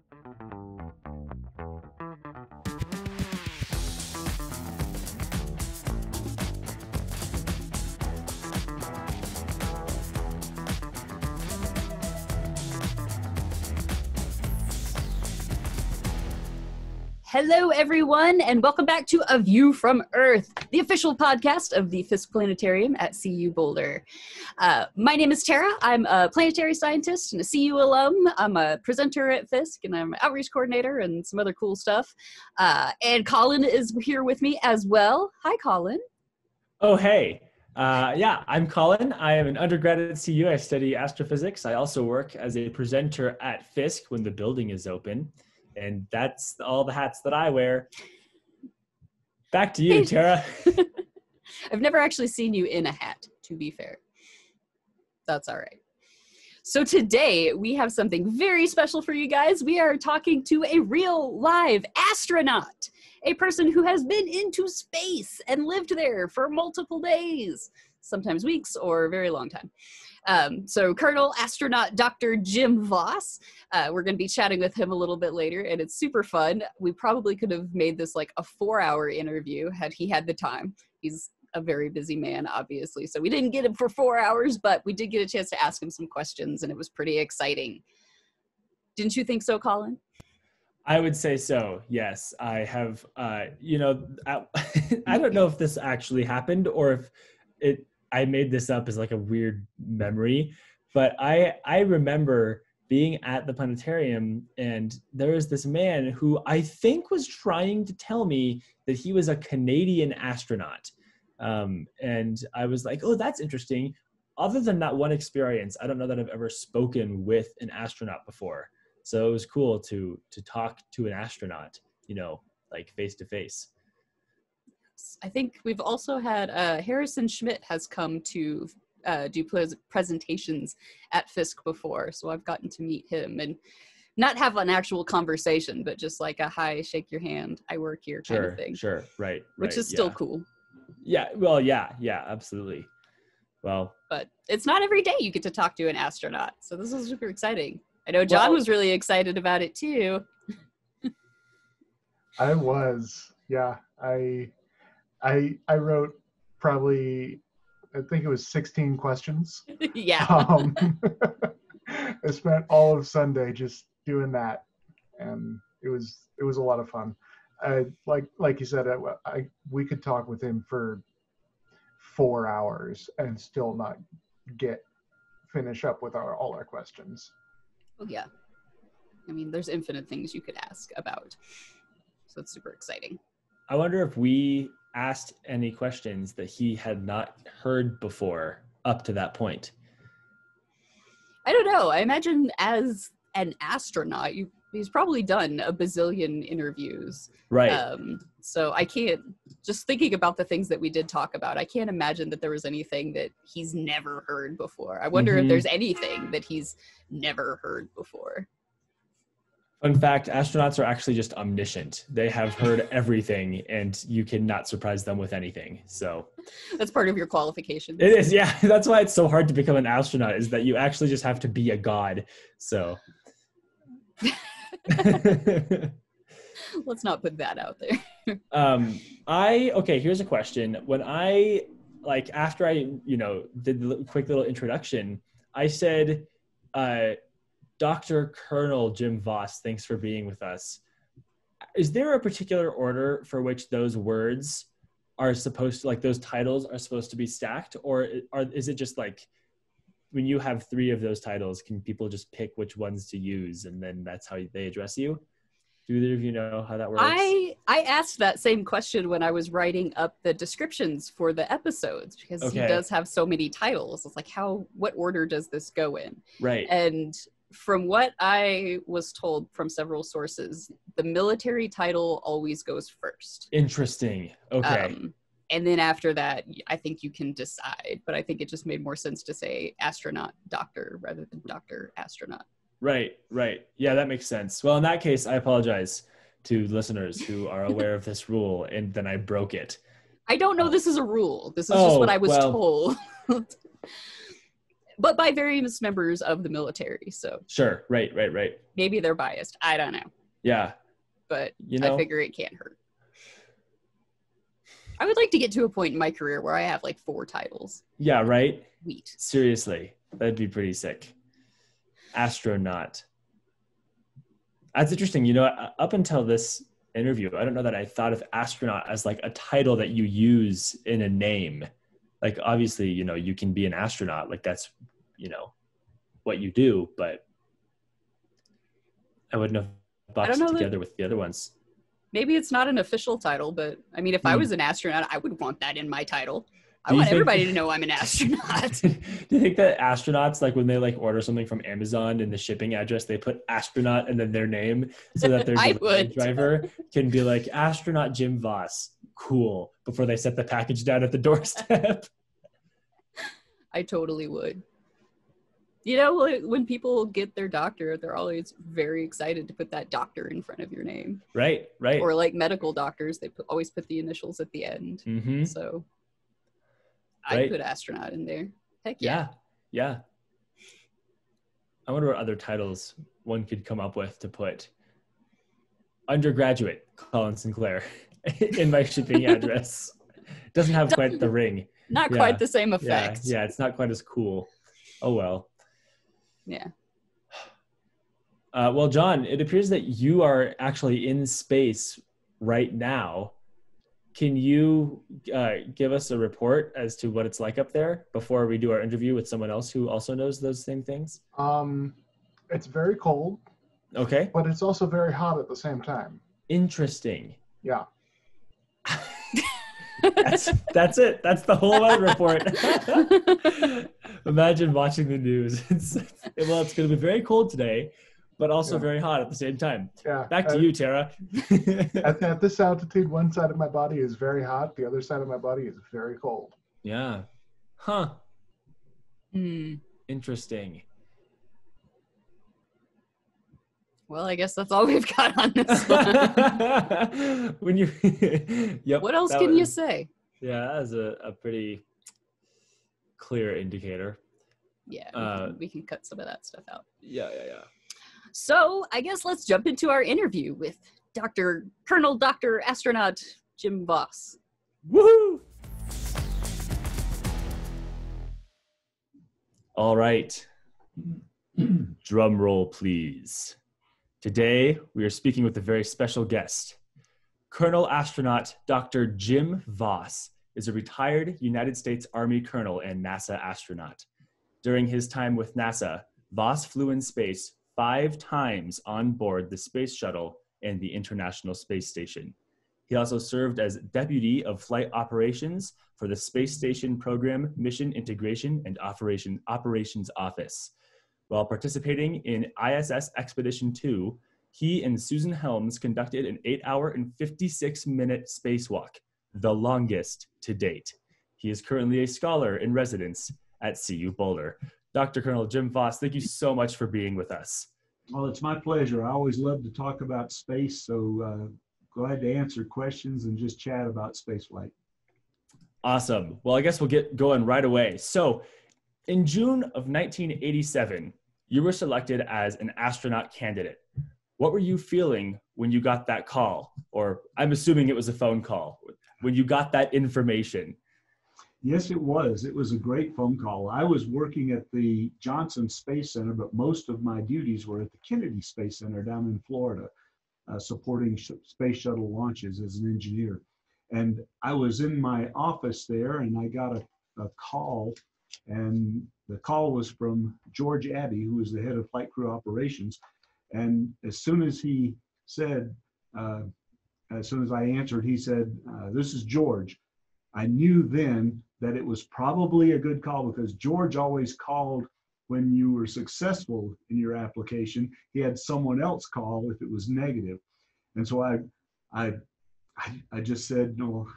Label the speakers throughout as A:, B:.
A: thank you Hello, everyone, and welcome back to A View from Earth, the official podcast of the Fiske Planetarium at CU Boulder. Uh, my name is Tara. I'm a planetary scientist and a CU alum. I'm a presenter at Fiske, and I'm an outreach coordinator and some other cool stuff. Uh, and Colin is here with me as well. Hi, Colin.
B: Oh, hey. Uh, yeah, I'm Colin. I am an undergrad at CU. I study astrophysics. I also work as a presenter at Fiske when the building is open and that's all the hats that I wear. Back to you, Tara.
A: I've never actually seen you in a hat, to be fair. That's all right. So today we have something very special for you guys. We are talking to a real live astronaut, a person who has been into space and lived there for multiple days, sometimes weeks or a very long time. Um, so Colonel Astronaut Dr. Jim Voss, uh, we're going to be chatting with him a little bit later, and it's super fun. We probably could have made this like a four-hour interview had he had the time. He's a very busy man, obviously, so we didn't get him for four hours, but we did get a chance to ask him some questions, and it was pretty exciting. Didn't you think so, Colin?
B: I would say so. Yes, I have. Uh, you know, I, I don't know if this actually happened or if it I made this up as like a weird memory, but I I remember being at the planetarium and there was this man who I think was trying to tell me that he was a Canadian astronaut. Um, and I was like, oh, that's interesting. Other than that one experience, I don't know that I've ever spoken with an astronaut before. So it was cool to to talk to an astronaut, you know, like face to face.
A: I think we've also had uh, Harrison Schmitt has come to uh, do presentations at Fiske before, so I've gotten to meet him and not have an actual conversation, but just like a hi, shake your hand, I work here kind
B: sure,
A: of thing.
B: Sure, right.
A: Which
B: right,
A: is still cool.
B: Yeah, well, yeah, yeah, absolutely. Well,
A: but it's not every day you get to talk to an astronaut, so this is super exciting. I know John
B: well,
A: was really excited about it too.
C: I was, yeah. I I I wrote probably I think it was 16 questions.
A: yeah.
C: Um, I spent all of Sunday just doing that, and it was it was a lot of fun. I, like like you said, I, I we could talk with him for four hours and still not get finish up with our all our questions.
A: Oh yeah. I mean, there's infinite things you could ask about. So it's super exciting.
B: I wonder if we asked any questions that he had not heard before up to that point.
A: I don't know. I imagine as an astronaut, you, he's probably done a bazillion interviews.
B: Right.
A: Um, so I can't, just thinking about the things that we did talk about, I can't imagine that there was anything that he's never heard before. I wonder mm-hmm. if there's anything that he's never heard before.
B: Fun fact astronauts are actually just omniscient. They have heard everything, and you cannot surprise them with anything. So
A: that's part of your qualification.
B: It is, yeah. That's why it's so hard to become an astronaut, is that you actually just have to be a god. So
A: let's not put that out there.
B: um, I, okay, here's a question. When I, like, after I, you know, did the quick little introduction, I said, uh, Dr. Colonel Jim Voss, thanks for being with us. Is there a particular order for which those words are supposed to, like those titles are supposed to be stacked, or are, is it just like when you have three of those titles, can people just pick which ones to use and then that's how they address you? Do either of you know how that works?
A: I I asked that same question when I was writing up the descriptions for the episodes because okay. he does have so many titles. It's like how what order does this go in?
B: Right.
A: And from what I was told from several sources, the military title always goes first.
B: Interesting. Okay. Um,
A: and then after that, I think you can decide. But I think it just made more sense to say astronaut doctor rather than doctor astronaut.
B: Right, right. Yeah, that makes sense. Well, in that case, I apologize to listeners who are aware of this rule and then I broke it.
A: I don't know this is a rule. This is oh, just what I was well, told. but by various members of the military. So
B: Sure. Right. Right. Right.
A: maybe they're biased. I don't know,
B: Yeah.
A: but
B: You know.
A: I figure it can't hurt. I would like to get to a point in my career where I have like four titles.
B: yeah. Right.
A: Sweet.
B: Seriously, that'd be pretty sick. Astronaut. That's interesting. You know, uh, up until this interview, I don't know that I thought of astronaut as like a title that you use in a name. Like, obviously, you know, you can be an astronaut, like, that's, you know, what you do, but I wouldn't have boxed
A: know
B: it
A: that-
B: together with the other ones.
A: Maybe it's not an official title, but I mean, if I
B: Hmm.
A: was an astronaut, I would want that in my title. I want everybody to know I'm an astronaut.
B: Do you think that astronauts, like when they like order something from Amazon and the shipping address, they put astronaut and then their name so that their
A: I
B: delivery
A: would.
B: driver can be like astronaut Jim Voss, cool, before they set the package down at the doorstep?
A: I totally would. You know, when people get their doctor, they're always very excited to put that doctor in front of your name.
B: right, right.
A: Or like medical doctors, they put, always put the initials at the end.
B: mm-hmm.
A: So
B: Right.
A: put astronaut in there. Heck yeah.
B: Yeah, yeah. I wonder what other titles one could come up with to put undergraduate Colin Sinclair in my shipping address. Doesn't have quite the ring.
A: Not
B: Yeah.
A: quite the same
B: Yeah,
A: effect.
B: yeah, it's not quite as cool. Oh well.
A: Yeah.
B: Uh, well, John, it appears that you are actually in space right now. Can you uh, give us a report as to what it's like up there before we do our interview with someone else who also knows those same things?
C: Um, it's very cold,
B: Okay.
C: but it's also very hot at the same time.
B: Interesting.
C: Yeah.
B: That's that's it. That's the whole weather report. Imagine watching the news. It's, well, it's going to be very cold today, but also
C: Yeah.
B: very hot at the same time.
C: Yeah.
B: Back to
C: at,
B: you, Tara.
C: At, at this altitude, one side of my body is very hot. The other side of my body is very cold.
B: yeah. Huh.
A: Hmm.
B: Interesting.
A: Well, I guess that's all we've got on this one.
B: when you, yep.
A: what else
B: that
A: can you say?
B: Yeah, that is a, a pretty clear indicator.
A: Yeah,
B: Uh,
A: we can cut some of that stuff out.
B: Yeah, yeah, yeah.
A: So I guess let's jump into our interview with Dr. Colonel Dr. Astronaut Jim Voss.
B: Woohoo! All right. Drum roll, please. Today, we are speaking with a very special guest. Colonel astronaut Dr. Jim Voss is a retired United States Army colonel and NASA astronaut. During his time with NASA, Voss flew in space five times on board the Space Shuttle and the International Space Station. He also served as Deputy of Flight Operations for the Space Station Program Mission Integration and Operation, Operations Office. While participating in ISS Expedition 2, he and Susan Helms conducted an 8 hour and 56 minute spacewalk, the longest to date. He is currently a scholar in residence at CU Boulder. Dr. Colonel Jim Voss, thank you so much for being with us.
D: Well, it's my pleasure. I always love to talk about space, so uh, glad to answer questions and just chat about spaceflight.
B: Awesome. Well, I guess we'll get going right away. So, in June of 1987, you were selected as an astronaut candidate. What were you feeling when you got that call? Or I'm assuming it was a phone call. When you got that information.
D: Yes, it was. It was a great phone call. I was working at the Johnson Space Center, but most of my duties were at the Kennedy Space Center down in Florida, uh, supporting sh- space shuttle launches as an engineer. And I was in my office there, and I got a, a call, and the call was from George Abbey, who was the head of flight crew operations. And as soon as he said, uh, as soon as I answered, he said, uh, "This is George." I knew then that it was probably a good call because George always called when you were successful in your application. He had someone else call if it was negative. And so I, I, I, just said, no,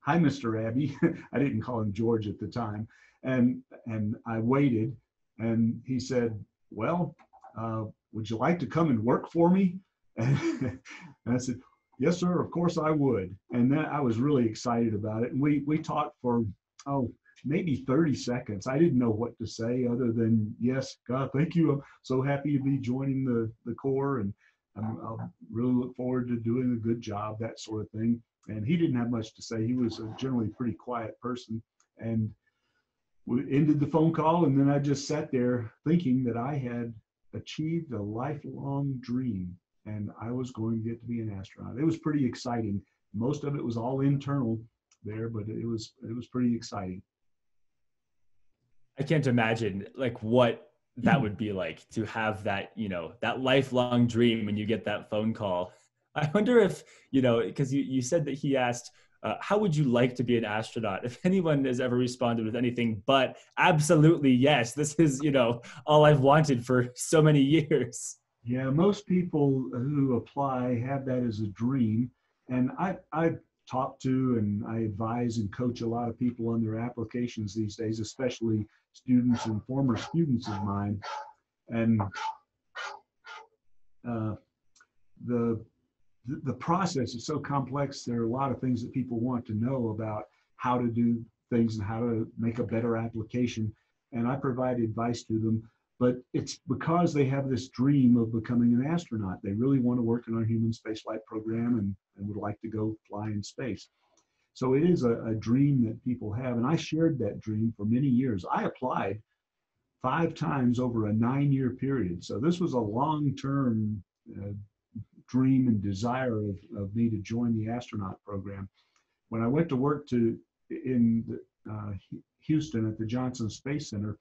D: hi, Mr. Abbey. I didn't call him George at the time. And, and I waited and he said, well, uh, would you like to come and work for me? And, I said, yes, sir, of course I would. And then I was really excited about it. And we, we talked for, oh, maybe 30 seconds. I didn't know what to say other than, yes, God, thank you. I'm so happy to be joining the, the Corps and I'm, I'll really look forward to doing a good job, that sort of thing. And he didn't have much to say. He was a generally pretty quiet person. And we ended the phone call. And then I just sat there thinking that I had achieved a lifelong dream and I was going to get to be an astronaut. It was pretty exciting. Most of it was all internal there, but it was it was pretty exciting.
B: I can't imagine like what that would be like to have that, you know, that lifelong dream when you get that phone call. I wonder if, you know, because you, you said that he asked, uh, how would you like to be an astronaut? If anyone has ever responded with anything but absolutely yes, this is, you know, all I've wanted for so many years.
D: Yeah, most people who apply have that as a dream. And I, I talk to and I advise and coach a lot of people on their applications these days, especially students and former students of mine. And uh, the the process is so complex. There are a lot of things that people want to know about how to do things and how to make a better application. And I provide advice to them. But it's because they have this dream of becoming an astronaut. They really want to work in our human spaceflight program and, and would like to go fly in space. So it is a, a dream that people have. And I shared that dream for many years. I applied five times over a nine year period. So this was a long term uh, dream and desire of, of me to join the astronaut program. When I went to work to in uh, Houston at the Johnson Space Center,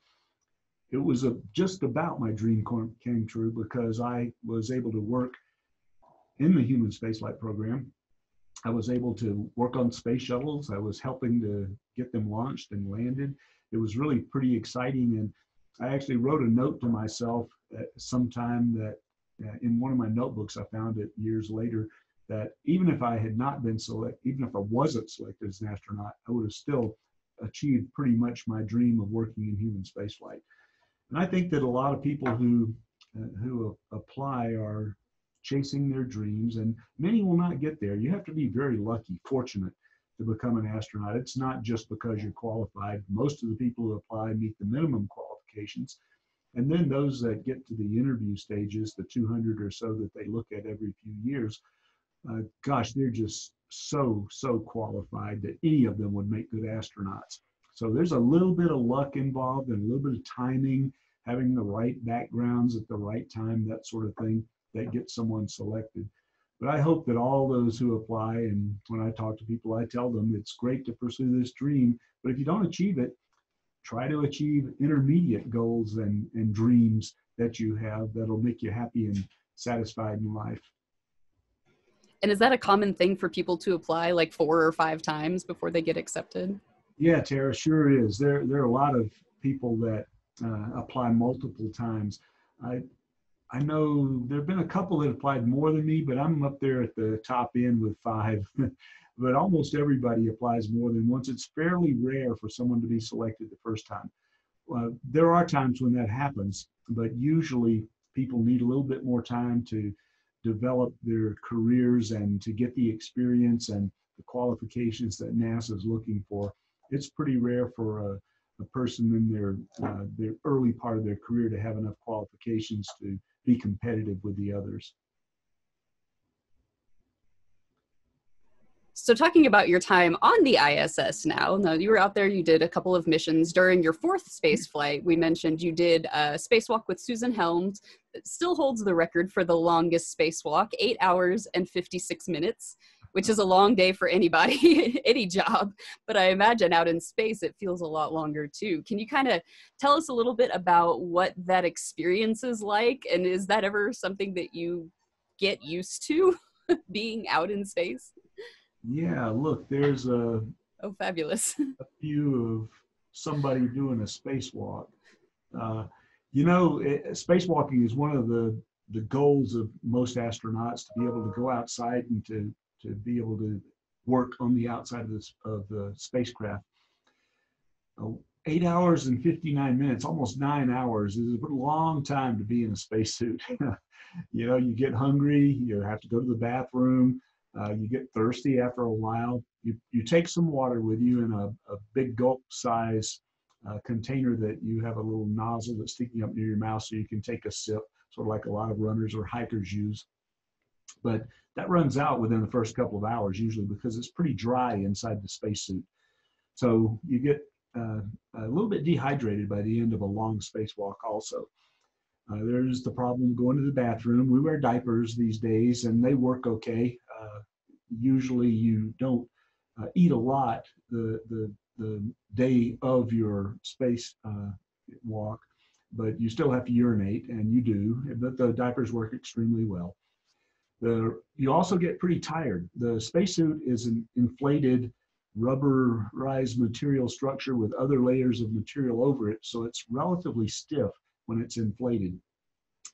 D: it was a, just about my dream came true because I was able to work in the human spaceflight program. I was able to work on space shuttles. I was helping to get them launched and landed. It was really pretty exciting. And I actually wrote a note to myself at some time that uh, in one of my notebooks, I found it years later that even if I had not been selected, even if I wasn't selected as an astronaut, I would have still achieved pretty much my dream of working in human spaceflight. And I think that a lot of people who uh, who apply are chasing their dreams, and many will not get there. You have to be very lucky, fortunate to become an astronaut. It's not just because you're qualified. Most of the people who apply meet the minimum qualifications. And then those that get to the interview stages, the 200 or so that they look at every few years, uh, gosh, they're just so, so qualified that any of them would make good astronauts. So there's a little bit of luck involved and a little bit of timing, having the right backgrounds at the right time, that sort of thing that gets someone selected. But I hope that all those who apply, and when I talk to people, I tell them it's great to pursue this dream, but if you don't achieve it, try to achieve intermediate goals and, and dreams that you have that'll make you happy and satisfied in life.
A: And is that a common thing for people to apply like four or five times before they get accepted?
D: Yeah, Tara, sure is. There, there are a lot of people that uh, apply multiple times. I, I know there have been a couple that applied more than me, but I'm up there at the top end with five. but almost everybody applies more than once. It's fairly rare for someone to be selected the first time. Uh, there are times when that happens, but usually people need a little bit more time to develop their careers and to get the experience and the qualifications that NASA is looking for. It's pretty rare for a, a person in their uh, their early part of their career to have enough qualifications to be competitive with the others.
A: So, talking about your time on the ISS now, now you were out there, you did a couple of missions. During your fourth space flight, we mentioned you did a spacewalk with Susan Helms. It still holds the record for the longest spacewalk, eight hours and 56 minutes, which is a long day for anybody, any job. But I imagine out in space, it feels a lot longer too. Can you kind of tell us a little bit about what that experience is like? And is that ever something that you get used to being out in space?
D: Yeah, look, there's a
A: oh fabulous
D: a few of somebody doing a spacewalk. Uh, you know, it, spacewalking is one of the the goals of most astronauts to be able to go outside and to to be able to work on the outside of this of the spacecraft. eight hours and 59 minutes, almost nine hours, is a long time to be in a spacesuit. you know, you get hungry, you have to go to the bathroom, Uh, you get thirsty after a while. You, you take some water with you in a, a big gulp size uh, container that you have a little nozzle that's sticking up near your mouth so you can take a sip, sort of like a lot of runners or hikers use. But that runs out within the first couple of hours usually because it's pretty dry inside the spacesuit. So you get uh, a little bit dehydrated by the end of a long spacewalk also. Uh, there's the problem going to the bathroom. We wear diapers these days and they work okay. Uh, usually you don't uh, eat a lot the, the, the day of your space uh, walk, but you still have to urinate and you do, but the diapers work extremely well. The, you also get pretty tired. The spacesuit is an inflated rubberized material structure with other layers of material over it, so it's relatively stiff when it's inflated.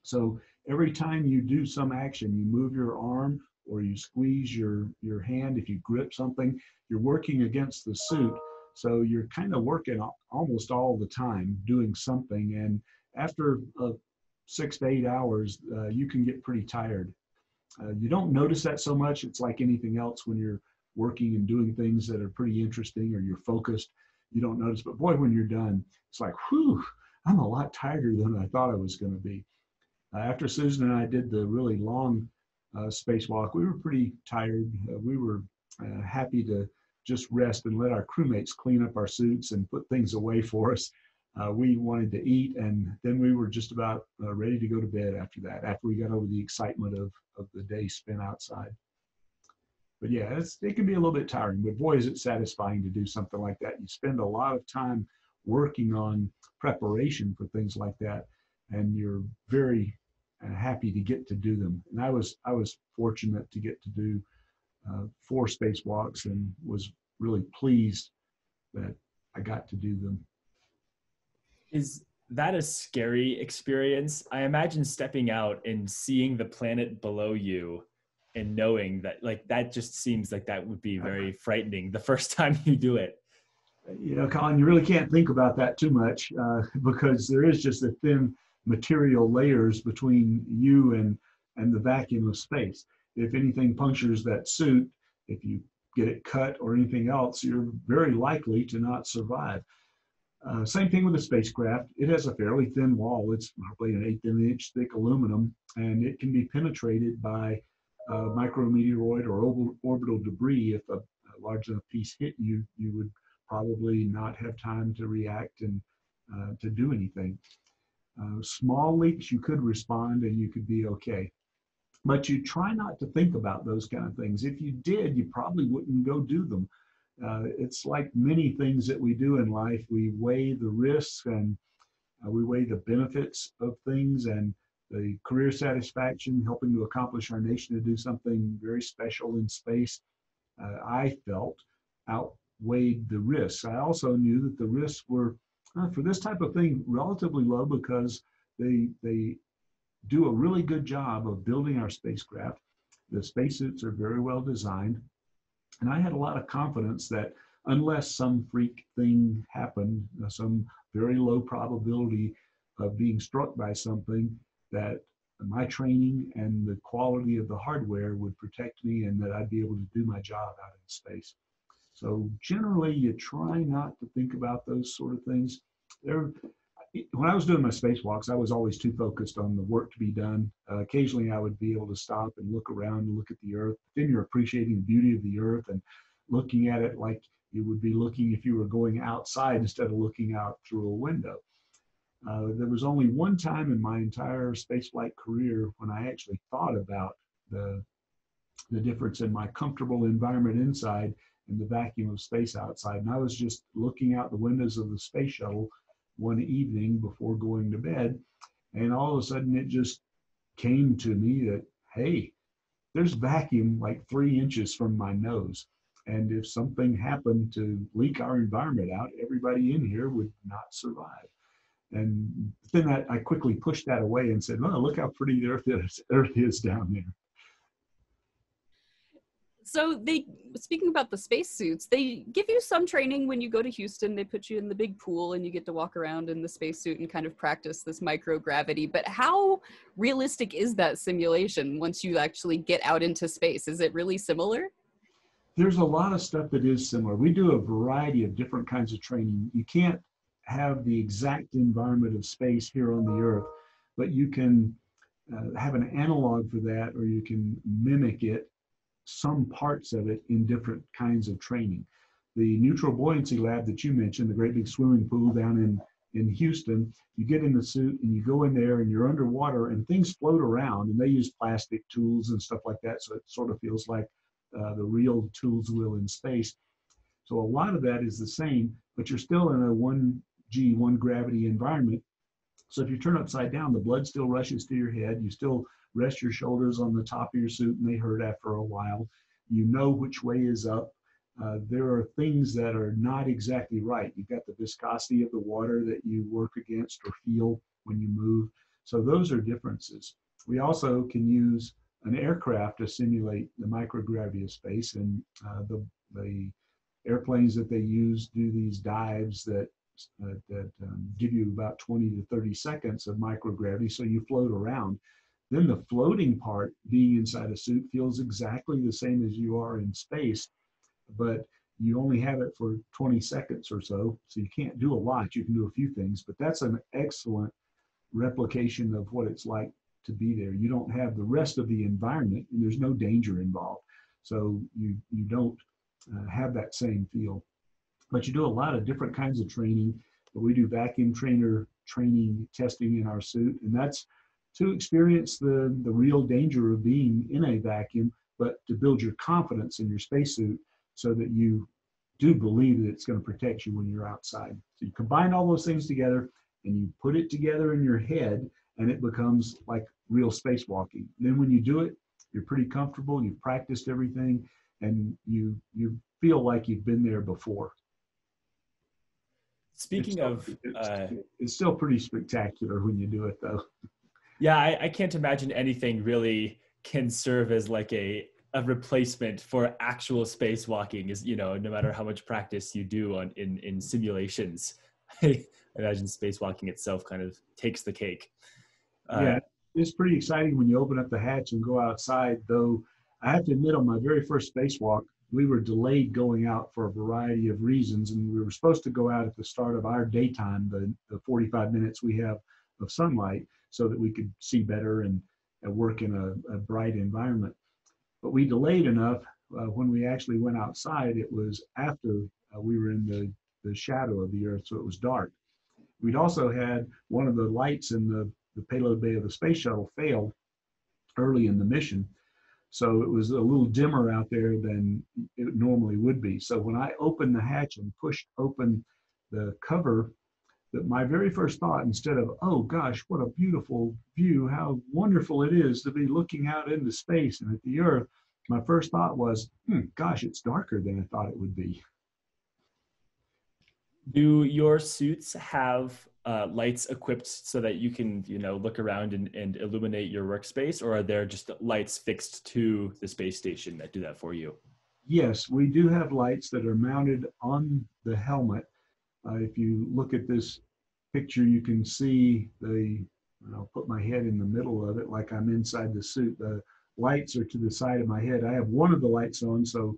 D: So every time you do some action, you move your arm or you squeeze your, your hand, if you grip something, you're working against the suit. So you're kind of working almost all the time doing something. And after uh, six to eight hours, uh, you can get pretty tired. Uh, you don't notice that so much. It's like anything else when you're working and doing things that are pretty interesting or you're focused. You don't notice, but boy, when you're done, it's like, whew, I'm a lot tighter than I thought I was going to be. Uh, after Susan and I did the really long uh, spacewalk, we were pretty tired. Uh, we were uh, happy to just rest and let our crewmates clean up our suits and put things away for us. Uh, we wanted to eat, and then we were just about uh, ready to go to bed after that, after we got over the excitement of, of the day spent outside. But yeah, it can be a little bit tiring, but boy, is it satisfying to do something like that. You spend a lot of time working on preparation for things like that, and you're very uh, happy to get to do them. And I was I was fortunate to get to do uh, four spacewalks and was really pleased that I got to do them.
B: Is that a scary experience? I imagine stepping out and seeing the planet below you and knowing that like that just seems like that would be very frightening the first time you do it.
D: You know colin you really can't think about that too much uh, because there is just a thin material layers between you and and the vacuum of space. If anything punctures that suit if you get it cut or anything else you're very likely to not survive uh, same thing with the spacecraft. It has a fairly thin wall. It's probably an eighth of an inch thick aluminum, and it can be penetrated by uh, micrometeoroid or orbital debris, if a, a, large enough piece hit you, you would probably not have time to react and uh, to do anything. Uh, small leaks, you could respond and you could be okay. But you try not to think about those kind of things. If you did, you probably wouldn't go do them. Uh, it's like many things that we do in life. We weigh the risks and uh, we weigh the benefits of things and the career satisfaction, helping to accomplish our nation to do something very special in space, uh, I felt outweighed the risks. I also knew that the risks were, uh, for this type of thing, relatively low because they, they do a really good job of building our spacecraft. The spacesuits are very well designed. And I had a lot of confidence that unless some freak thing happened, uh, some very low probability of being struck by something, that my training and the quality of the hardware would protect me and that I'd be able to do my job out in space. So generally, you try not to think about those sort of things. There, when I was doing my spacewalks, I was always too focused on the work to be done. Uh, occasionally, I would be able to stop and look around and look at the Earth. Then you're appreciating the beauty of the Earth and looking at it like you would be looking if you were going outside instead of looking out through a window. Uh, there was only one time in my entire spaceflight career when I actually thought about the, the difference in my comfortable environment inside and the vacuum of space outside. And I was just looking out the windows of the space shuttle one evening before going to bed. And all of a sudden it just came to me that, hey, there's vacuum like three inches from my nose. And if something happened to leak our environment out, everybody in here would not survive. And then I, I quickly pushed that away and said, "Oh, look how pretty the Earth is, Earth is down there."
A: So they speaking about the spacesuits, they give you some training when you go to Houston. They put you in the big pool and you get to walk around in the spacesuit and kind of practice this microgravity. But how realistic is that simulation once you actually get out into space? Is it really similar?
D: There's a lot of stuff that is similar. We do a variety of different kinds of training. You can't have the exact environment of space here on the Earth, but you can uh, have an analog for that or you can mimic it some parts of it in different kinds of training. The neutral buoyancy lab that you mentioned, the great big swimming pool down in, in Houston, you get in the suit and you go in there and you're underwater and things float around and they use plastic tools and stuff like that. So it sort of feels like uh, the real tools will in space. So a lot of that is the same, but you're still in a 1G, 1 gravity environment. So if you turn upside down, the blood still rushes to your head. You still rest your shoulders on the top of your suit and they hurt after a while. You know which way is up. Uh, there are things that are not exactly right. You've got the viscosity of the water that you work against or feel when you move. So those are differences. We also can use an aircraft to simulate the microgravity of space and uh, the, the airplanes that they use do these dives that uh, that um, give you about 20 to 30 seconds of microgravity so you float around then the floating part, being inside a suit, feels exactly the same as you are in space, but you only have it for 20 seconds or so. So you can't do a lot. You can do a few things, but that's an excellent replication of what it's like to be there. You don't have the rest of the environment and there's no danger involved. So you, you don't uh, have that same feel. But you do a lot of different kinds of training. We do vacuum trainer training testing in our suit, and that's to experience the, the real danger of being in a vacuum, but to build your confidence in your spacesuit so that you do believe that it's going to protect you when you're outside. So you combine all those things together and you put it together in your head and it becomes like real spacewalking. Then when you do it, you're pretty comfortable, you've practiced everything, and you you feel like you've been there before.
B: Speaking
D: it's
B: of,
D: still,
B: uh,
D: it's still pretty spectacular when you do it, though.
B: Yeah, I, I can't imagine anything really can serve as like a a replacement for actual spacewalking is you know no matter how much practice you do on in in simulations. I imagine spacewalking itself kind of takes the cake.
D: Uh, yeah it's pretty exciting when you open up the hatch and go outside though. I have to admit on my very first spacewalk we were delayed going out for a variety of reasons and we were supposed to go out at the start of our daytime the, the 45 minutes we have of sunlight so that we could see better and, and work in a, a, bright environment. But we delayed enough uh, when we actually went outside, it was after uh, we were in the, the shadow of the Earth, so it was dark. We'd also had one of the lights in the, the payload bay of the space shuttle failed early in the mission. So it was a little dimmer out there than it normally would be. So when I opened the hatch and pushed open the cover that my very first thought, instead of, oh gosh, what a beautiful view, how wonderful it is to be looking out into space and at the earth, my first thought was, hmm, gosh, it's darker than I thought it would be.
B: Do your suits have uh, lights equipped so that you can, you know, look around and, and illuminate your workspace, or are there just lights fixed to the space station that do that for you?
D: Yes, we do have lights that are mounted on the helmet uh, if you look at this picture, you can see the, I'll put my head in the middle of it like I'm inside the suit. The lights are to the side of my head. I have one of the lights on, so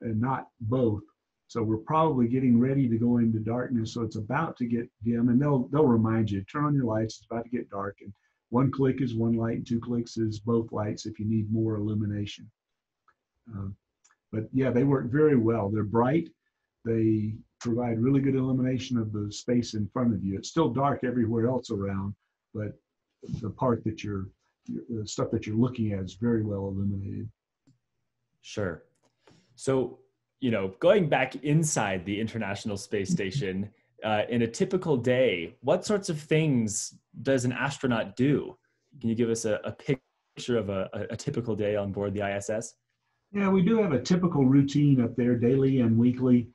D: and not both. So we're probably getting ready to go into darkness. So it's about to get dim, and they'll they'll remind you, turn on your lights. It's about to get dark, and one click is one light, and two clicks is both lights if you need more illumination. Uh, but yeah, they work very well. They're bright. They provide really good illumination of the space in front of you. It's still dark everywhere else around, but the part that you're, the stuff that you're looking at is very well illuminated.
B: Sure. So, you know, going back inside the International Space Station, uh, in a typical day, what sorts of things does an astronaut do? Can you give us a, a picture of a, a, a typical day on board the ISS?
D: Yeah, we do have a typical routine up there daily and weekly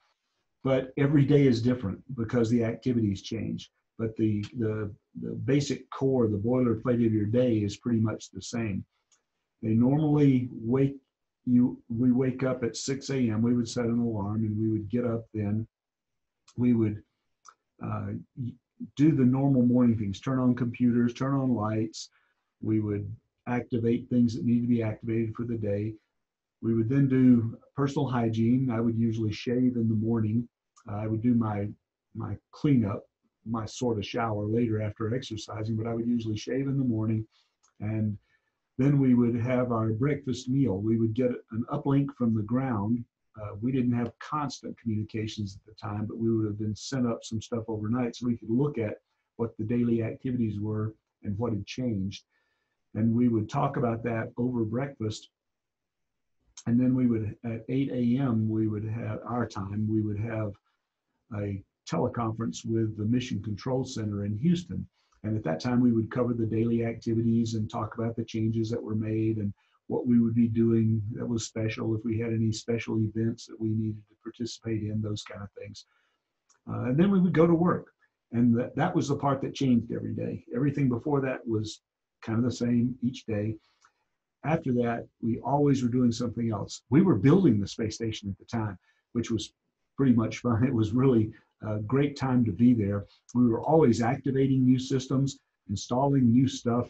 D: but every day is different because the activities change. But the, the, the basic core, the boilerplate of your day is pretty much the same. They normally wake you we wake up at 6 a.m. We would set an alarm and we would get up then. We would uh, do the normal morning things, turn on computers, turn on lights. We would activate things that need to be activated for the day. We would then do personal hygiene. I would usually shave in the morning. I would do my my cleanup, my sort of shower later after exercising, but I would usually shave in the morning and then we would have our breakfast meal. We would get an uplink from the ground. Uh, we didn't have constant communications at the time, but we would have been sent up some stuff overnight so we could look at what the daily activities were and what had changed. And we would talk about that over breakfast. And then we would, at 8 a.m., we would have our time, we would have a teleconference with the Mission Control Center in Houston. And at that time, we would cover the daily activities and talk about the changes that were made and what we would be doing that was special, if we had any special events that we needed to participate in, those kind of things. Uh, and then we would go to work. And that, that was the part that changed every day. Everything before that was kind of the same each day. After that, we always were doing something else. We were building the space station at the time, which was pretty much fun. It was really a great time to be there. We were always activating new systems, installing new stuff.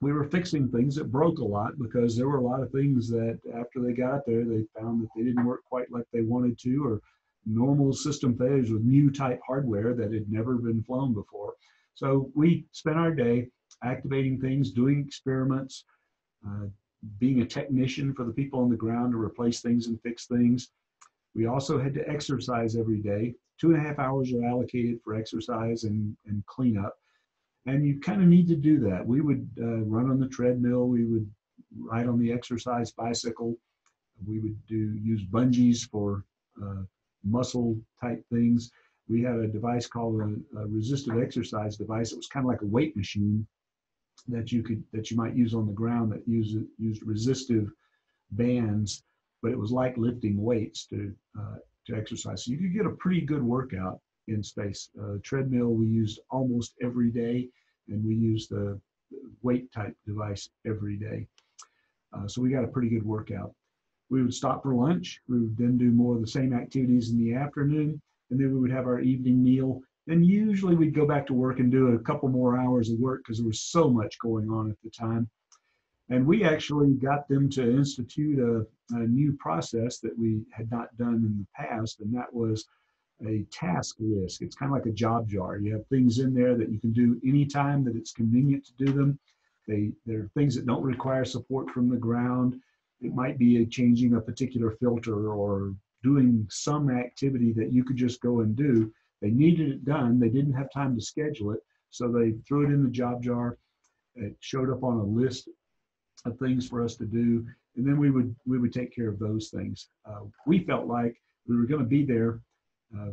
D: We were fixing things that broke a lot because there were a lot of things that after they got there, they found that they didn't work quite like they wanted to, or normal system failures with new type hardware that had never been flown before. So we spent our day activating things, doing experiments, uh, being a technician for the people on the ground to replace things and fix things. We also had to exercise every day two and a half hours are allocated for exercise and, and cleanup. And you kind of need to do that. We would uh, run on the treadmill. We would ride on the exercise bicycle. We would do use bungees for uh, muscle type things. We had a device called a, a resistive exercise device. It was kind of like a weight machine that you could that you might use on the ground that used used resistive bands, but it was like lifting weights to uh, to exercise. So you could get a pretty good workout in space. Uh, treadmill we used almost every day, and we used the weight type device every day. Uh, so we got a pretty good workout. We would stop for lunch. We would then do more of the same activities in the afternoon, and then we would have our evening meal. Then usually we'd go back to work and do a couple more hours of work because there was so much going on at the time. And we actually got them to institute a, a, new process that we had not done in the past, and that was a task list. It's kind of like a job jar. You have things in there that you can do anytime that it's convenient to do them. They, there are things that don't require support from the ground. It might be a changing a particular filter or doing some activity that you could just go and do. They needed it done. They didn't have time to schedule it. So they threw it in the job jar. It showed up on a list of things for us to do, and then we would we would take care of those things. Uh, we felt like we were going to be there, uh,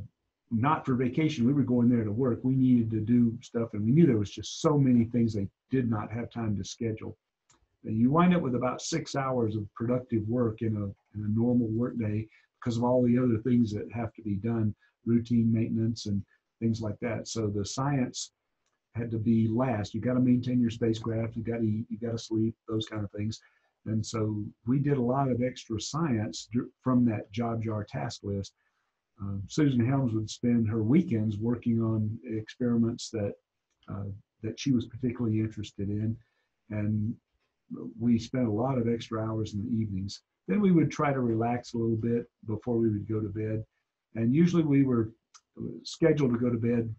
D: not for vacation. We were going there to work. We needed to do stuff, and we knew there was just so many things they did not have time to schedule. And you wind up with about six hours of productive work in a in a normal workday because of all the other things that have to be done, routine maintenance and things like that. So the science had to be last. You got to maintain your spacecraft. You got to eat. You got to sleep. Those kind of things. And so we did a lot of extra science from that job jar task list. Uh, Susan Helms would spend her weekends working on experiments that uh, that she was particularly interested in, and we spent a lot of extra hours in the evenings. Then we would try to relax a little bit before we would go to bed, and usually we were scheduled to go to bed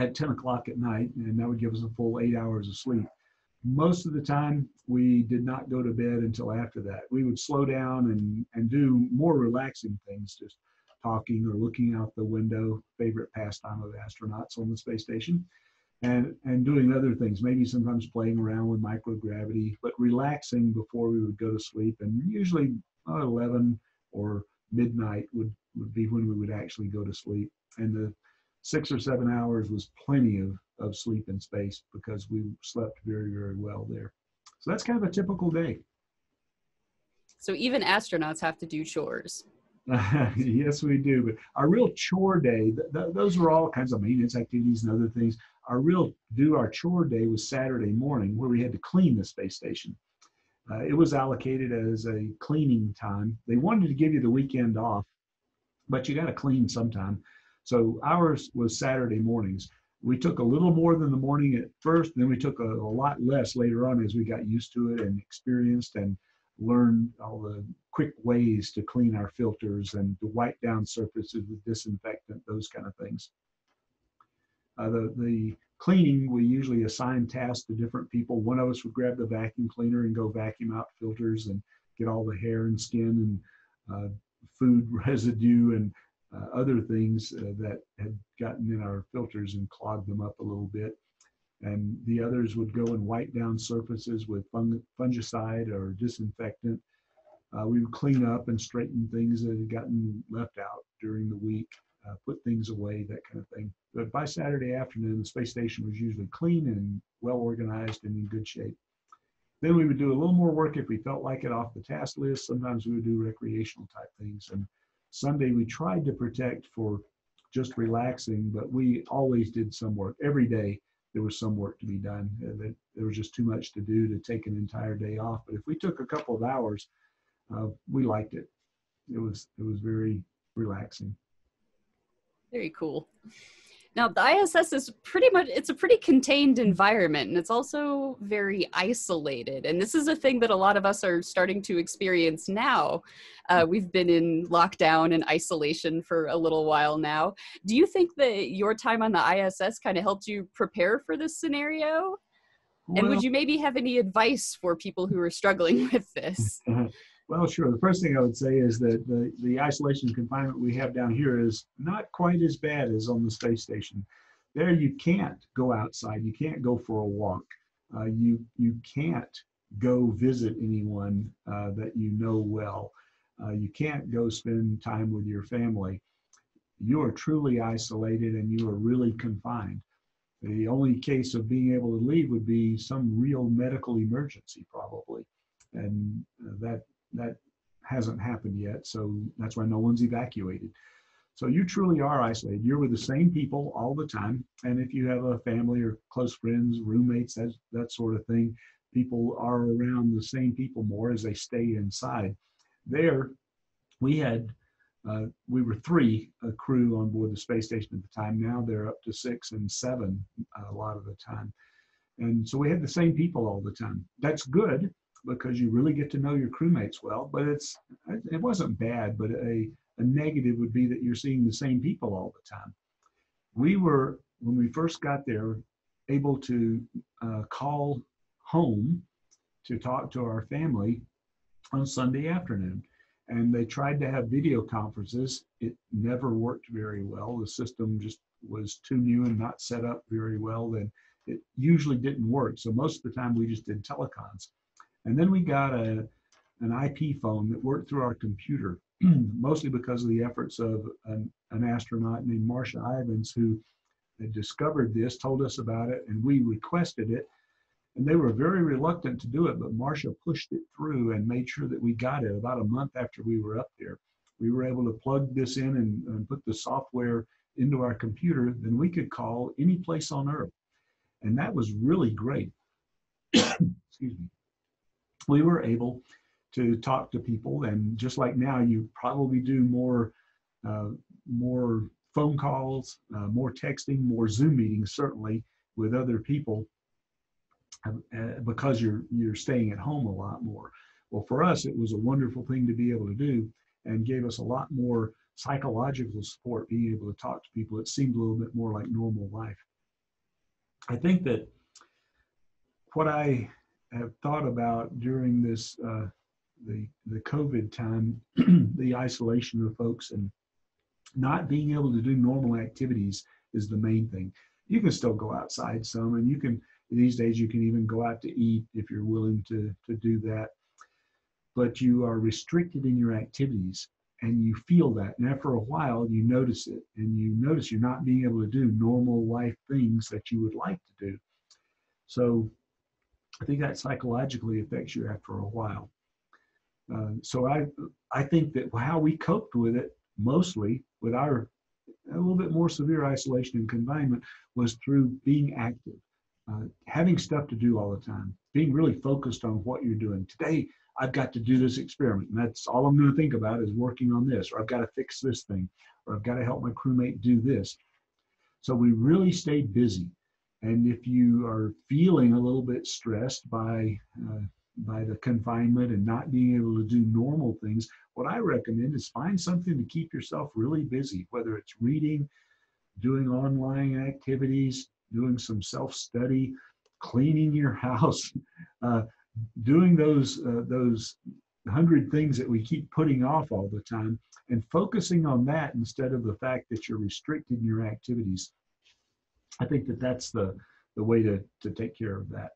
D: at 10 o'clock at night, and that would give us a full eight hours of sleep. Most of the time, we did not go to bed until after that. We would slow down and, and do more relaxing things, just talking or looking out the window, favorite pastime of astronauts on the space station, and, and doing other things, maybe sometimes playing around with microgravity, but relaxing before we would go to sleep. And usually 11 or midnight would, would be when we would actually go to sleep. And the six or seven hours was plenty of, of sleep in space because we slept very, very well there. So that's kind of a typical day.
A: So even astronauts have to do chores.
D: yes, we do. But our real chore day, th- th- those were all kinds of maintenance activities and other things. Our real do our chore day was Saturday morning where we had to clean the space station. Uh, it was allocated as a cleaning time. They wanted to give you the weekend off, but you got to clean sometime. So ours was Saturday mornings. We took a little more than the morning at first, then we took a, a lot less later on as we got used to it and experienced and learned all the quick ways to clean our filters and to wipe down surfaces with disinfectant, those kind of things. Uh, the, the cleaning, we usually assign tasks to different people. One of us would grab the vacuum cleaner and go vacuum out filters and get all the hair and skin and uh, food residue and other things uh, that had gotten in our filters and clogged them up a little bit. And the others would go and wipe down surfaces with fung fungicide or disinfectant. Uh, we would clean up and straighten things that had gotten left out during the week, uh, put things away, that kind of thing. But by Saturday afternoon, the space station was usually clean and well organized and in good shape. Then we would do a little more work if we felt like it off the task list. Sometimes we would do recreational type things. And Sunday we tried to protect for just relaxing, but we always did some work. Every day there was some work to be done. Uh, there was just too much to do to take an entire day off. But if we took a couple of hours, uh, we liked it. It was it was very relaxing.
A: Very cool. Now the ISS is pretty much it's a pretty contained environment and it's also very isolated. And this is a thing that a lot of us are starting to experience now. Uh, we've been in lockdown and isolation for a little while now. Do you think that your time on the ISS kind of helped you prepare for this scenario? Well, and would you maybe have any advice for people who are struggling with this?
D: Well, sure. The first thing I would say is that the, the isolation confinement we have down here is not quite as bad as on the space station. There, you can't go outside. You can't go for a walk. Uh, you you can't go visit anyone uh, that you know well. Uh, you can't go spend time with your family. You are truly isolated and you are really confined. The only case of being able to leave would be some real medical emergency, probably, and uh, that that hasn't happened yet. So that's why no one's evacuated. So you truly are isolated. You're with the same people all the time. And if you have a family or close friends, roommates, that, that sort of thing, people are around the same people more as they stay inside. There, we had, uh, we were three a crew on board the space station at the time. Now they're up to six and seven a lot of the time. And so we had the same people all the time. That's good because you really get to know your crewmates well. But it's it wasn't bad, but a, a negative would be that you're seeing the same people all the time. We were when we first got there able to uh, call home to talk to our family on Sunday afternoon. And they tried to have video conferences. It never worked very well. The system just was too new and not set up very well. And it usually didn't work. So most of the time we just did telecons. And then we got a, an IP phone that worked through our computer, mostly because of the efforts of an, an astronaut named Marsha Ivins, who had discovered this, told us about it, and we requested it. And they were very reluctant to do it, but Marcia pushed it through and made sure that we got it about a month after we were up there. We were able to plug this in and, and put the software into our computer, then we could call any place on Earth. And that was really great. Excuse me we were able to talk to people. And just like now you probably do more uh, more phone calls uh, more texting more zoom meetings certainly with other people uh, because you're you're staying at home a lot more. Well for us it was a wonderful thing to be able to do and gave us a lot more psychological support being able to talk to people. It seemed a little bit more like normal life. I think that what i have thought about during this uh, the the COVID time, the isolation of folks and not being able to do normal activities is the main thing. You can still go outside some, and you can these days you can even go out to eat if you're willing to to do that. But you are restricted in your activities, and you feel that. And after a while, you notice it, and you notice you're not being able to do normal life things that you would like to do. So I think that psychologically affects you after a while. Uh, so I, I think that how we coped with it mostly with our a little bit more severe isolation and confinement was through being active, uh, having stuff to do all the time. being really focused on what you're doing. Today, I've got to do this experiment, and that's all I'm going to think about is working on this, or I've got to fix this thing, or I've got to help my crewmate do this. So we really stayed busy. And if you are feeling a little bit stressed by uh, by the confinement and not being able to do normal things, what I recommend is find something to keep yourself really busy, whether it's reading, doing online activities, doing some self-study, cleaning your house, uh, doing those uh, those hundred things that we keep putting off all the time, and focusing on that instead of the fact that you're restricting your activities. I think that that's the the way to to take care of that.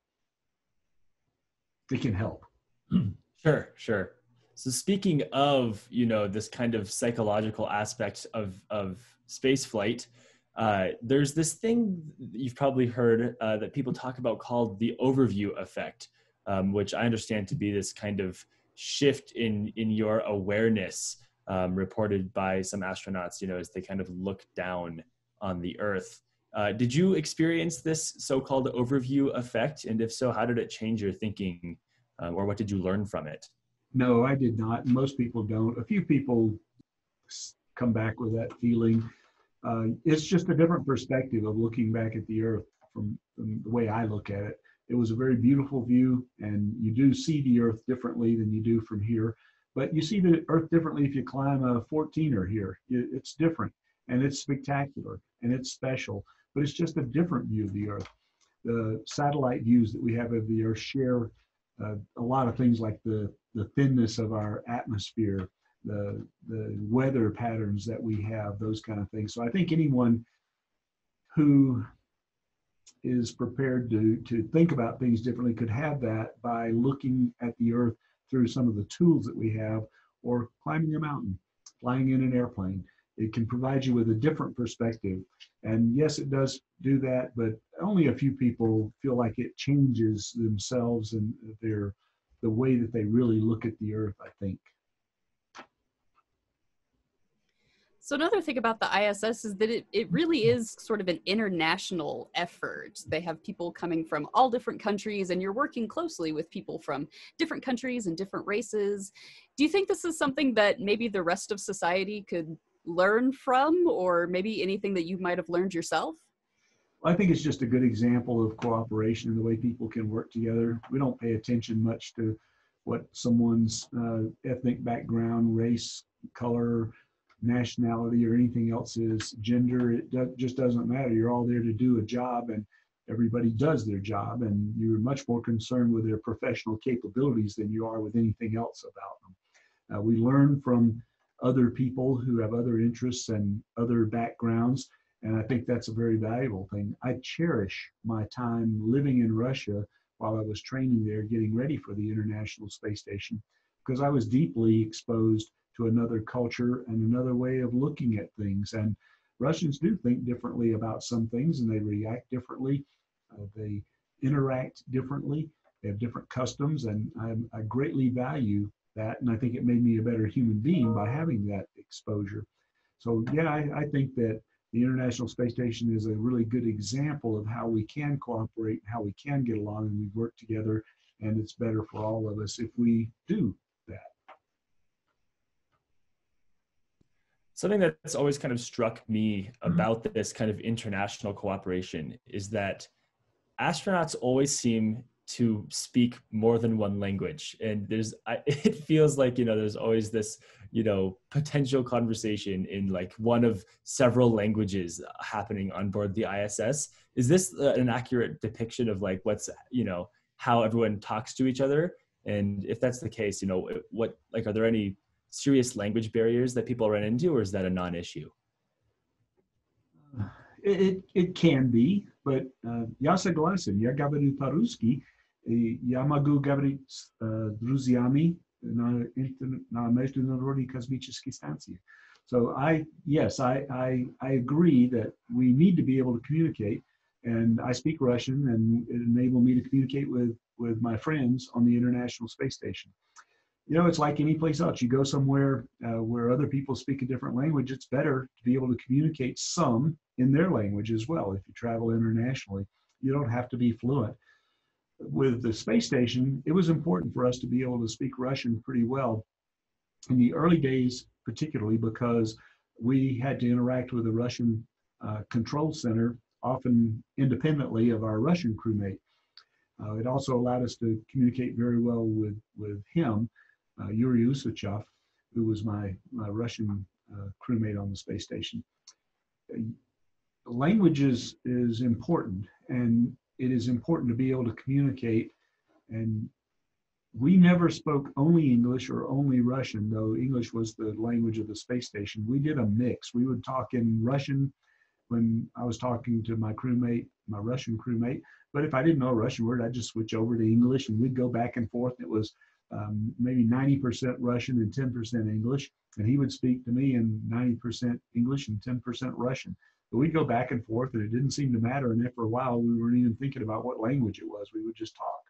D: It can help.
B: Sure, sure. So speaking of, you know, this kind of psychological aspect of of space flight, uh, there's this thing you've probably heard uh, that people talk about called the overview effect, um, which I understand to be this kind of shift in in your awareness um, reported by some astronauts. You know, as they kind of look down on the Earth. Uh, did you experience this so-called overview effect? And if so, how did it change your thinking, uh, or what did you learn from it?
D: No, I did not. Most people don't. A few people come back with that feeling. Uh, it's just a different perspective of looking back at the Earth from, from, the way I look at it. It was a very beautiful view, and you do see the Earth differently than you do from here. But you see the Earth differently if you climb a 14er here. It's different, and it's spectacular, and it's special. But it's just a different view of the Earth. The satellite views that we have of the Earth share uh, a lot of things like the the thinness of our atmosphere, the the weather patterns that we have, those kind of things. So I think anyone who is prepared to to think about things differently could have that by looking at the earth through some of the tools that we have or climbing a mountain flying in an airplane it can provide you with a different perspective and yes it does do that but only a few people feel like it changes themselves and their the way that they really look at the earth, I think.
A: So another thing about the ISS is that it, it really is sort of an international effort. They have people coming from all different countries and you're working closely with people from different countries and different races. Do you think this is something that maybe the rest of society could learn from or maybe anything that you might have learned yourself?
D: I think it's just a good example of cooperation and the way people can work together. We don't pay attention much to what someone's uh, ethnic background, race, color, nationality, or anything else is, gender. It do- just doesn't matter. You're all there to do a job, and everybody does their job, and you're much more concerned with their professional capabilities than you are with anything else about them. Uh, we learn from other people who have other interests and other backgrounds and I think that's a very valuable thing. I cherish my time living in Russia while I was training there, getting ready for the International Space Station, because I was deeply exposed to another culture and another way of looking at things. And Russians do think differently about some things and they react differently. Uh, they interact differently. They have different customs, and I, I greatly value that. And I think it made me a better human being by having that exposure. So, yeah, I, I think that the International Space Station is a really good example of how we can cooperate, how we can get along, and we work together, and it's better for all of us if we do that.
B: Something that's always kind of struck me mm-hmm. about this kind of international cooperation is that astronauts always seem to speak more than one language. And there's I, it feels like you know there's always this you know potential conversation in like one of several languages happening on board the iss is this uh, an accurate depiction of like what's you know how everyone talks to each other? And if that's the case you know what like are there any serious language barriers that people run into or is that a non-issue?
D: It, it, it can be, but uh, ja se glasa, paruski, могу говорить с друзьями на, на международной космической станции. So I, yes, I, I, I agree that we need to be able to communicate and I speak Russian and it enabled me to communicate with, with my friends on the International Space Station. You know, it's like any place else. You go somewhere uh, where other people speak a different language, it's better to be able to communicate some in their language as well. If you travel internationally, you don't have to be fluent. with the space station, it was important for us to be able to speak Russian pretty well in the early days, particularly because we had to interact with the Russian uh, control center, often independently of our Russian crewmate. Uh, it also allowed us to communicate very well with, with him, uh, Yuri Usachev, who was my, my Russian uh, crewmate on the space station. Language is, is important, and it is important to be able to communicate. And we never spoke only English or only Russian, though English was the language of the space station. We did a mix. We would talk in Russian when I was talking to my crewmate, my Russian crewmate. But if I didn't know a Russian word, I'd just switch over to English and we'd go back and forth. It was um, maybe 90% Russian and 10% English. And he would speak to me in 90% English and 10% Russian. But we'd go back and forth and it didn't seem to matter. And after a while, we weren't even thinking about what language it was. We would just talk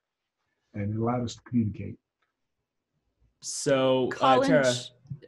D: and it allowed us to communicate.
B: So,
A: Colin,
B: uh, Tara,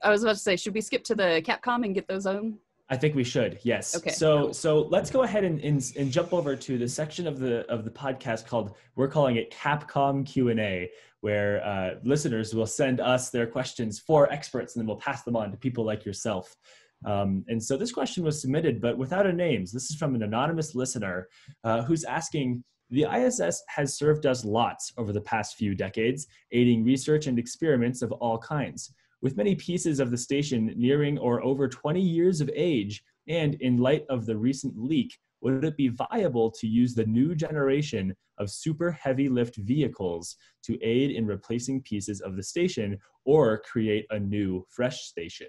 A: I was about to say, should we skip to the Capcom and get those on?
B: I think we should. Yes.
A: Okay,
B: So so let's go ahead and, and and jump over to the section of the of the podcast called we're calling it Capcom Q and A, where uh, listeners will send us their questions for experts, and then we'll pass them on to people like yourself. Um, and so this question was submitted, but without a names. This is from an anonymous listener uh, who's asking. The ISS has served us lots over the past few decades, aiding research and experiments of all kinds with many pieces of the station nearing or over 20 years of age, and in light of the recent leak, would it be viable to use the new generation of super heavy lift vehicles to aid in replacing pieces of the station or create a new, fresh station?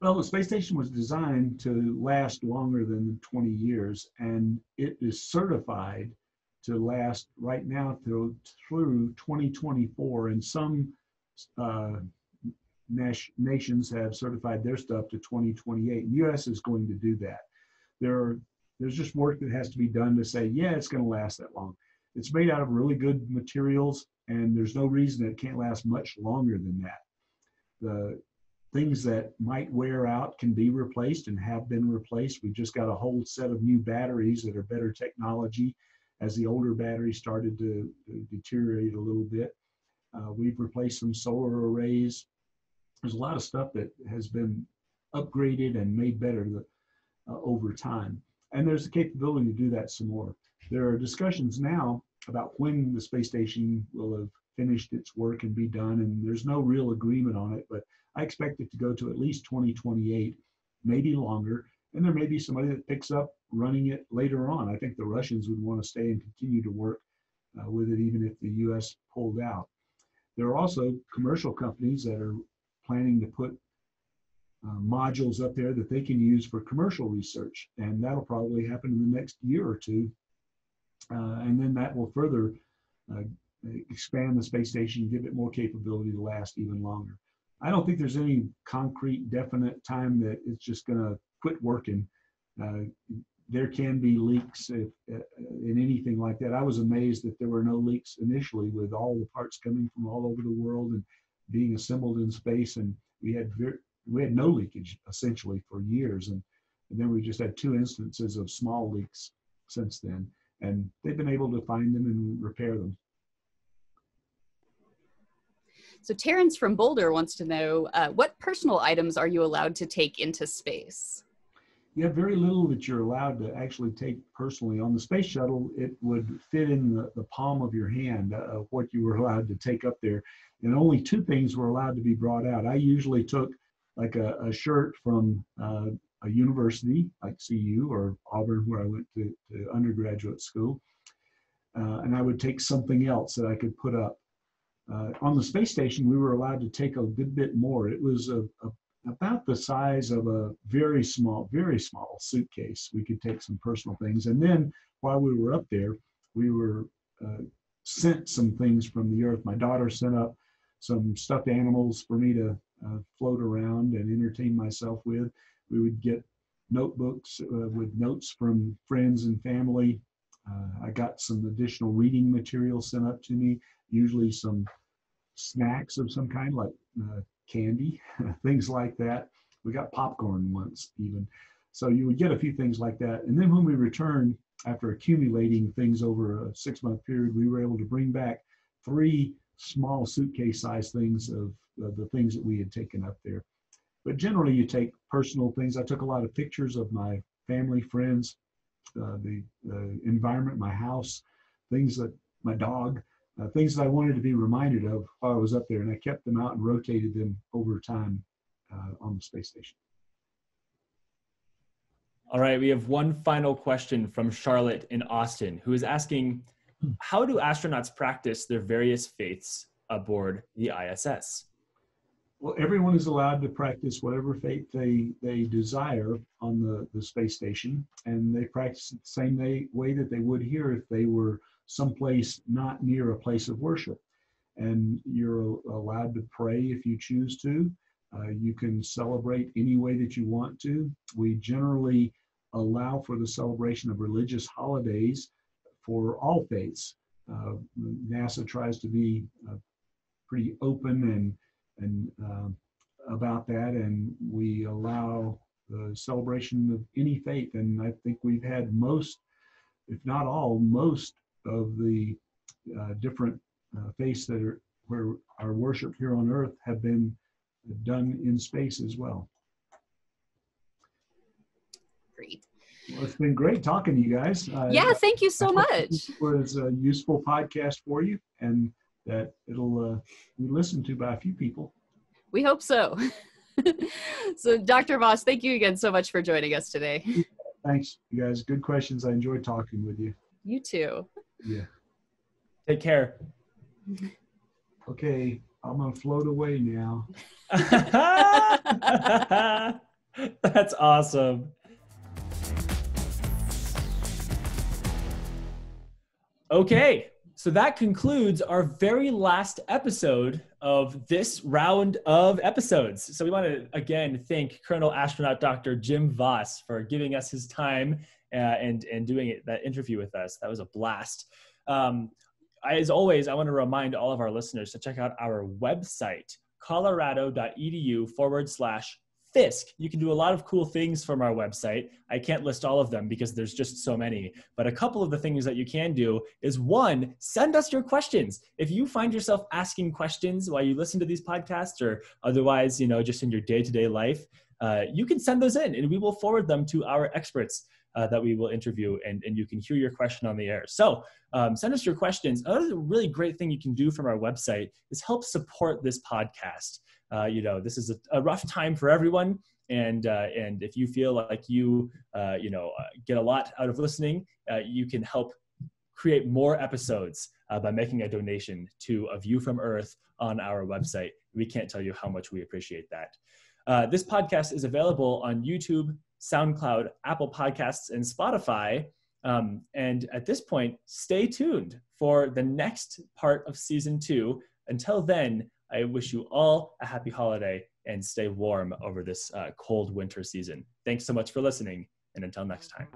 D: Well, the space station was designed to last longer than 20 years, and it is certified to last right now through, through 2024. And some uh, nations have certified their stuff to 2028. The U.S. is going to do that. There, are, there's just work that has to be done to say, yeah, it's going to last that long. It's made out of really good materials, and there's no reason it can't last much longer than that. The things that might wear out can be replaced and have been replaced. We've just got a whole set of new batteries that are better technology as the older batteries started to, to deteriorate a little bit. Uh, we've replaced some solar arrays. There's a lot of stuff that has been upgraded and made better the, uh, over time. And there's the capability to do that some more. There are discussions now about when the space station will have finished its work and be done, and there's no real agreement on it, but I expect it to go to at least 2028, maybe longer. And there may be somebody that picks up running it later on. I think the Russians would want to stay and continue to work uh, with it, even if the US pulled out. There are also commercial companies that are planning to put uh, modules up there that they can use for commercial research, and that'll probably happen in the next year or two. Uh, and then that will further uh, expand the space station, give it more capability to last even longer. I don't think there's any concrete, definite time that it's just going to quit working. Uh, there can be leaks if, uh, in anything like that. I was amazed that there were no leaks initially with all the parts coming from all over the world and being assembled in space. And we had we had no leakage essentially for years. And, and then we just had two instances of small leaks since then. And they've been able to find them and repair them.
A: So Terrence from Boulder wants to know uh, what personal items are you allowed to take into space?
D: You have very little that you're allowed to actually take personally. On the space shuttle, it would fit in the, the palm of your hand uh, what you were allowed to take up there. And only two things were allowed to be brought out. I usually took like a, a shirt from uh, a university like CU or Auburn, where I went to, to undergraduate school. Uh, and I would take something else that I could put up. Uh, on the space station, we were allowed to take a good bit more. It was a, a, about the size of a very small, very small suitcase. We could take some personal things. And then while we were up there, we were uh, sent some things from the earth. My daughter sent up some stuffed animals for me to uh, float around and entertain myself with. We would get notebooks uh, with notes from friends and family. Uh, I got some additional reading material sent up to me, usually some snacks of some kind, like uh, candy, things like that. We got popcorn once, even. So you would get a few things like that. And then when we returned, after accumulating things over a six month period, we were able to bring back three small suitcase sized things of, of the things that we had taken up there. But generally, you take personal things. I took a lot of pictures of my family, friends, uh, the, the environment, my house, things that my dog, uh, things that I wanted to be reminded of while I was up there, and I kept them out and rotated them over time uh, on the space station.
B: All right, we have one final question from Charlotte in Austin, who is asking, how do astronauts practice their various faiths aboard the ISS?
D: Well, everyone is allowed to practice whatever faith they, they desire on the, the space station, and they practice the same way, way that they would here if they were someplace not near a place of worship. And you're allowed to pray if you choose to. Uh, you can celebrate any way that you want to. We generally allow for the celebration of religious holidays for all faiths. Uh, NASA tries to be uh, pretty open and and uh, about that, and we allow the celebration of any faith. And I think we've had most, if not all, most of the uh, different uh, faiths that are where our worship here on Earth have been done in space as well.
A: Great.
D: Well, it's been great talking to you guys. Uh,
A: Yeah, thank you so much.
D: It was a useful podcast for you, and that it'll uh, be listened to by a few people.
A: We hope so. so, Dr. Voss, thank you again so much for joining us today.
D: Thanks, you guys. Good questions. I enjoyed talking with you.
A: You too.
D: Yeah.
B: Take care.
D: Okay, I'm gonna float away now.
B: That's awesome. Okay, so that concludes our very last episode of this round of episodes. So we want to again thank Colonel Astronaut Dr. Jim Voss for giving us his time uh, and and doing it, that interview with us. That was a blast. Um, as always, I want to remind all of our listeners to check out our website, colorado.edu forward slash Fiske. You can do a lot of cool things from our website. I can't list all of them because there's just so many. But a couple of the things that you can do is one, send us your questions. If you find yourself asking questions while you listen to these podcasts or otherwise, you know, just in your day to day life, uh, you can send those in and we will forward them to our experts uh, that we will interview and, and you can hear your question on the air. So um, send us your questions. Another really great thing you can do from our website is help support this podcast. Uh, you know, this is a, a, rough time for everyone. And, uh, and if you feel like you, uh, you know, uh, get a lot out of listening, uh, you can help create more episodes by making a donation to A View from Earth on our website. We can't tell you how much we appreciate that. this podcast is available on YouTube, SoundCloud, Apple Podcasts, and Spotify. Um, and at this point, stay tuned for the next part of season two. Until then, I wish you all a happy holiday and stay warm over this uh, cold winter season. Thanks so much for listening, and until next time.